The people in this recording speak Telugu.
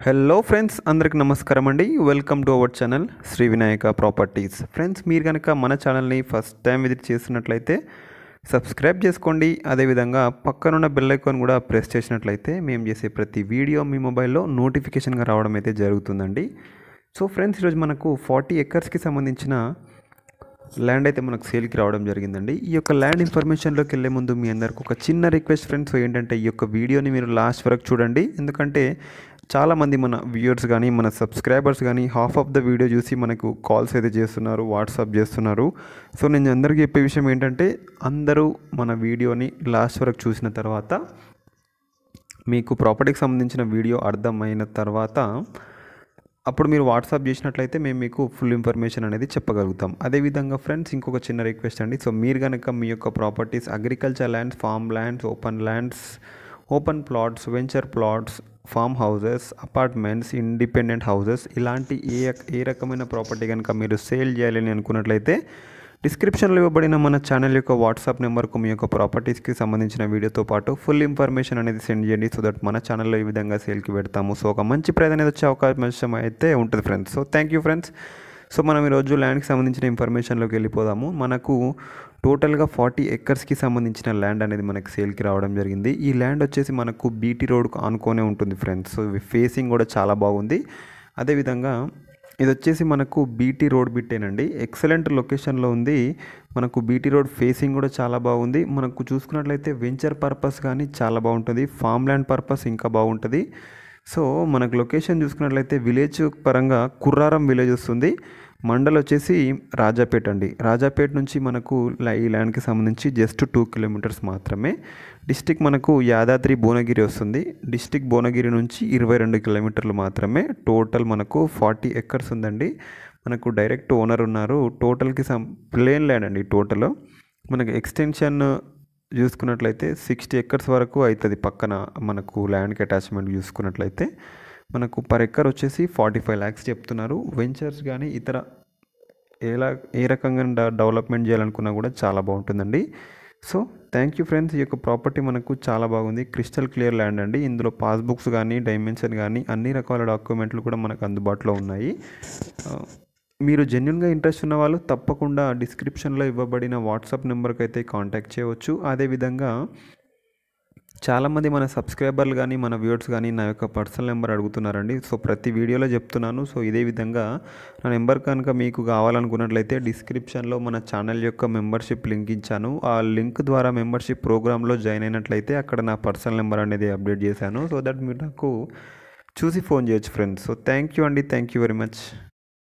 హలో ఫ్రెండ్స్ అందరికి నమస్కారం అండి. Welcome to our channel Shri Vinayaka properties friends మీరు కనుక మన ఛానల్ని ఫస్ట్ టైం విజిట్ చేసినట్లయితే సబ్స్క్రైబ్ చేసుకోండి. అదేవిధంగా పక్కనున్న బెల్ ఐకాన్ కూడా ప్రెస్ చేసినట్లయితే మేము చేసే ప్రతి వీడియో మీ మొబైల్లో నోటిఫికేషన్గా రావడం అయితే జరుగుతుందండి. సో ఫ్రెండ్స్ ఈరోజు మనకు ఫార్టీ ఎకర్స్కి సంబంధించిన ల్యాండ్ అయితే మనకు సేల్కి రావడం జరిగిందండి. ఈ యొక్క ల్యాండ్ ఇన్ఫర్మేషన్లోకి వెళ్ళే ముందు మీ అందరికి ఒక చిన్న రిక్వెస్ట్ ఫ్రెండ్స్ ఏంటంటే ఈ యొక్క వీడియోని మీరు లాస్ట్ వరకు చూడండి. ఎందుకంటే చాలామంది మన వ్యూయర్స్ కానీ మన సబ్స్క్రైబర్స్ కానీ హాఫ్ ఆఫ్ ద వీడియో చూసి మనకు కాల్స్ అయితే చేస్తున్నారు వాట్సాప్ చేస్తున్నారు. సో నేను అందరికీ చెప్పే విషయం ఏంటంటే అందరూ మన వీడియోని లాస్ట్ వరకు చూసిన తర్వాత మీకు ప్రాపర్టీకి సంబంధించిన వీడియో అర్థమైన తర్వాత అప్పుడు మీరు వాట్సాప్ చేసినట్లయితే మేము మీకు ఫుల్ ఇన్ఫర్మేషన్ అనేది చెప్పగలుగుతాం. అదేవిధంగా ఫ్రెండ్స్ ఇంకొక చిన్న రిక్వెస్ట్ అండి. సో మీరు కనుక మీ యొక్క properties agriculture lands farm lands open lands open plots venture plots farm houses apartments independent houses ఇలాంటి ఏ ఏ రకమైన ప్రాపర్టీ కనుక మీరు సేల్ చేయాలని అనుకున్నట్లయితే డిస్క్రిప్షన్లో ఇవ్వబడిన మన ఛానల్ యొక్క వాట్సాప్ నెంబర్కు మీ యొక్క ప్రాపర్టీస్కి సంబంధించిన వీడియోతో పాటు ఫుల్ ఇన్ఫర్మేషన్ అనేది సెండ్ చేయండి సో దట్ మన ఛానల్లో ఈ విధంగా సేల్కి పెడతాము. సో ఒక మంచి ప్రైజ్ అనేది వచ్చే అవకాశం అయితే ఉంటుంది friends. So thank you friends. So మనం ఈరోజు ల్యాండ్కి సంబంధించిన ఇన్ఫర్మేషన్లోకి వెళ్ళిపోదాము. మనకు టోటల్గా ఫార్టీ ఎకర్స్కి సంబంధించిన ల్యాండ్ అనేది మనకి సేల్కి రావడం జరిగింది. ఈ ల్యాండ్ వచ్చేసి మనకు బీటీ రోడ్కు ఆనుకోనే ఉంటుంది ఫ్రెండ్స్ సో ఫేసింగ్ కూడా చాలా బాగుంది. అదేవిధంగా ఇది వచ్చేసి మనకు బీటీ రోడ్ బిట్టేనండి. ఎక్సలెంట్ లొకేషన్లో ఉంది. మనకు బీటీ రోడ్ ఫేసింగ్ కూడా చాలా బాగుంది. మనకు చూసుకున్నట్లయితే వెంచర్ పర్పస్ కానీ చాలా బాగుంటుంది. ఫామ్ ల్యాండ్ పర్పస్ ఇంకా బాగుంటుంది. సో మనకు లొకేషన్ చూసుకున్నట్లయితే విలేజ్ పరంగా కుర్రారం విలేజ్ వస్తుంది. మండల్ వచ్చేసి రాజాపేట అండి. రాజాపేట నుంచి మనకు ఈ ల్యాండ్కి సంబంధించి జస్ట్ టూ కిలోమీటర్స్ మాత్రమే. డిస్టిక్ మనకు యాదాద్రి భువనగిరి వస్తుంది. డిస్టిక్ భువనగిరి నుంచి ఇరవై రెండు కిలోమీటర్లు మాత్రమే. టోటల్ మనకు ఫార్టీ ఎకర్స్ ఉందండి. మనకు డైరెక్ట్ ఓనర్ ఉన్నారు. టోటల్కి సం ప్లేన్ ల్యాండ్ అండి టోటల్. మనకు ఎక్స్టెన్షన్ చూసుకున్నట్లయితే సిక్స్టీ ఎకర్స్ వరకు అవుతుంది పక్కన మనకు ల్యాండ్కి అటాచ్మెంట్ చూసుకున్నట్లయితే. మనకు పర్ ఎకర్ వచ్చేసి ఫార్టీ ఫైవ్ ల్యాక్స్ చెప్తున్నారు. వెంచర్స్ కానీ ఇతర ఎలా ఏ రకంగా డెవలప్మెంట్ చేయాలనుకున్నా కూడా చాలా బాగుంటుందండి. So thank you friends. ఈ యొక్క ప్రాపర్టీ మనకు చాలా బాగుంది. క్రిస్టల్ క్లియర్ ల్యాండ్ అండి. ఇందులో పాస్బుక్స్ కానీ డైమెన్షన్ కానీ అన్ని రకాల డాక్యుమెంట్లు కూడా మనకు అందుబాటులో ఉన్నాయి. మీరు జెన్యున్గా ఇంట్రెస్ట్ ఉన్న వాళ్ళు తప్పకుండా డిస్క్రిప్షన్లో ఇవ్వబడిన వాట్సాప్ నెంబర్కి అయితే కాంటాక్ట్ చేయవచ్చు. అదేవిధంగా చాలామంది మన సబ్స్క్రైబర్లు కానీ మన వ్యూవర్స్ కానీ నా యొక్క పర్సనల్ నెంబర్ అడుగుతున్నారండి. సో ప్రతి వీడియోలో చెప్తున్నాను. సో ఇదే విధంగా నా నెంబర్ కనుక మీకు కావాలనుకున్నట్లయితే డిస్క్రిప్షన్లో మన ఛానల్ యొక్క మెంబర్షిప్ లింక్ ఇచ్చాను. ఆ లింక్ ద్వారా మెంబర్షిప్ ప్రోగ్రాంలో జాయిన్ అయినట్లయితే అక్కడ నా పర్సనల్ నెంబర్ అనేది అప్డేట్ చేశాను. సో దట్ మీరు నాకు చూసి ఫోన్ చేయొచ్చు ఫ్రెండ్స్ సో థ్యాంక్ యూ అండి. Thank you very much